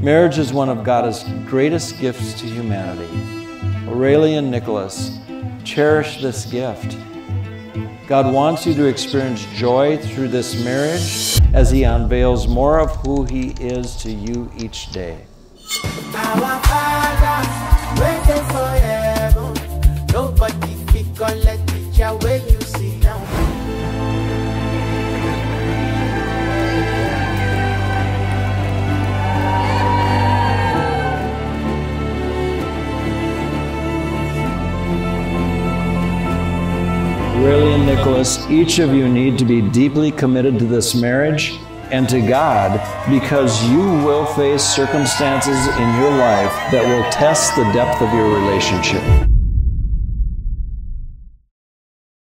Marriage is one of God's greatest gifts to humanity. Aurelie and Nicholas, cherish this gift. God wants you to experience joy through this marriage as He unveils more of who He is to you each day. Aurelie and Nicholas, each of you need to be deeply committed to this marriage and to God because you will face circumstances in your life that will test the depth of your relationship.